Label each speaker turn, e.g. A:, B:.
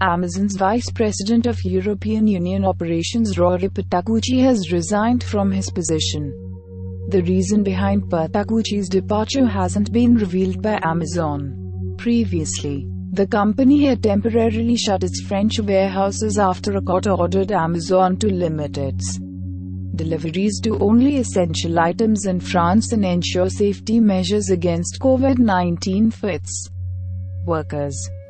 A: Amazon's Vice President of European Union Operations Roy Perticucci has resigned from his position. The reason behind Perticucci's departure hasn't been revealed by Amazon. Previously, the company had temporarily shut its French warehouses after a court ordered Amazon to limit its deliveries to only essential items in France and ensure safety measures against COVID 19 for its workers.